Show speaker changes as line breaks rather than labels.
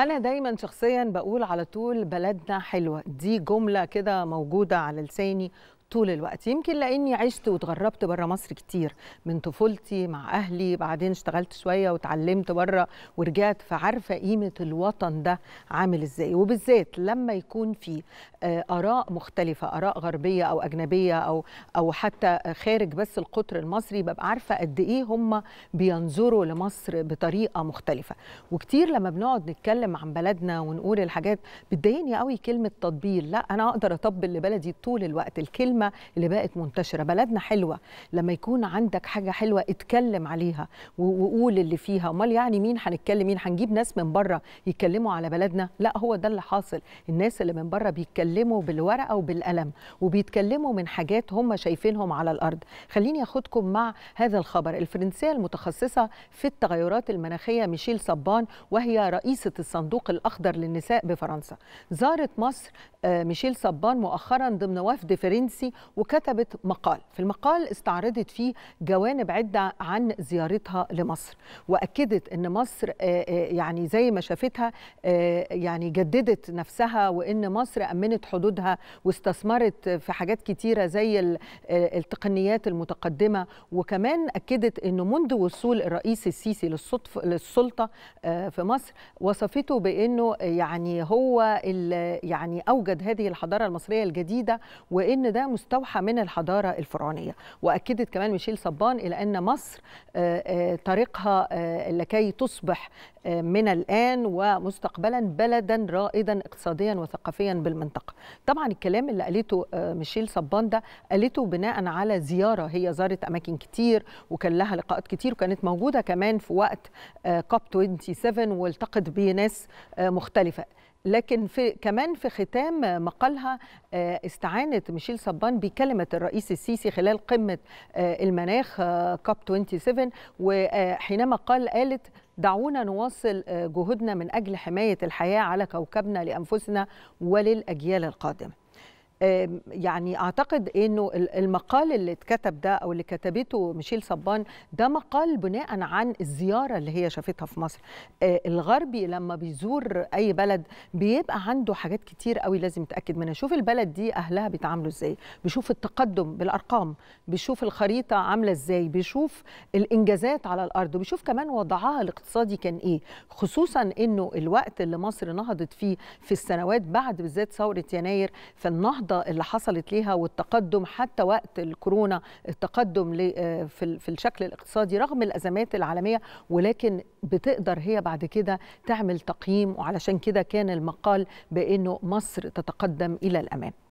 أنا دايما شخصيا بقول على طول بلدنا حلوة. دي جملة كده موجودة على لساني طول الوقت. يمكن لأني عشت واتغربت بره مصر كتير من طفولتي مع أهلي بعدين اشتغلت شوية واتعلمت بره ورجعت فعارفة قيمة الوطن ده عامل إزاي. وبالذات لما يكون في آه، آراء مختلفة آراء غربية أو أجنبية أو أو حتى خارج بس القطر المصري ببقى عارفة قد إيه هم بينظروا لمصر بطريقة مختلفة. وكتير لما بنقعد نتكلم عن بلدنا ونقول الحاجات بتضايقني قوي كلمة تطبيل. لا أنا أقدر أطبل لبلدي طول الوقت. الكلمة اللي بقت منتشرة بلدنا حلوة. لما يكون عندك حاجة حلوة اتكلم عليها وقول اللي فيها. أمال يعني مين هنتكلم؟ مين؟ هنجيب ناس من بره يتكلموا على بلدنا؟ لا هو ده اللي حاصل. الناس اللي من بره بيتكلموا بالورقة وبالقلم وبيتكلموا من حاجات هم شايفينهم على الأرض. خليني أخدكم مع هذا الخبر. الفرنسية المتخصصة في التغيرات المناخية ميشيل صبان وهي رئيسة الصندوق الأخضر للنساء بفرنسا. زارت مصر آه، ميشيل صبان مؤخرا ضمن وفد فرنسي وكتبت مقال. في المقال استعرضت فيه جوانب عدة عن زيارتها لمصر وأكدت أن مصر آه، آه، يعني زي ما شافتها آه، يعني جددت نفسها وأن مصر أمنت حدودها واستثمرت في حاجات كتيرة زي ال- التقنيات المتقدمة. وكمان أكدت أنه منذ وصول الرئيس السيسي للصدف للسلطة في مصر وصفته بأنه يعني هو يعني أوجد هذه الحضارة المصرية الجديدة وإن ده مستوحى من الحضارة الفرعونية. وأكدت كمان ميشيل صبان إلى أن مصر آه، آه، طريقها آه، لكي تصبح من الآن ومستقبلا بلدا رائدا اقتصاديا وثقافيا بالمنطقة. طبعا الكلام اللي قالته ميشيل صبان ده قالته بناء على زيارة. هي زارت أماكن كتير وكان لها لقاءات كتير وكانت موجودة كمان في وقت كوب 27 والتقت بناس مختلفة. لكن في كمان في ختام مقالها آه، استعانت ميشيل صبان بكلمة الرئيس السيسي خلال قمة آه، المناخ آه، كوب 27 وحينما قال قالت دعونا نواصل جهودنا من أجل حماية الحياة على كوكبنا لأنفسنا وللأجيال القادمة. يعني أعتقد إنه ال- المقال اللي اتكتب ده أو اللي كتبته ميشيل صبان ده مقال بناء عن الزيارة اللي هي شافتها في مصر. آه، الغربي لما بيزور أي بلد بيبقى عنده حاجات كتير قوي لازم يتأكد منها. شوف البلد دي أهلها بيتعاملوا إزاي. بيشوف التقدم بالأرقام بيشوف الخريطة عاملة إزاي بيشوف الإنجازات على الأرض وبيشوف كمان وضعها الاقتصادي كان إيه. خصوصا إنه الوقت اللي مصر نهضت فيه في السنوات بعد بالذات ثورة يناير فالنهضة اللي حصلت ليها والتقدم حتى وقت الكورونا التقدم آه، في الشكل الاقتصادي رغم الأزمات العالمية ولكن بتقدر هي بعد كده تعمل تقييم وعلشان كده كان المقال بأنه مصر تتقدم إلى الأمام.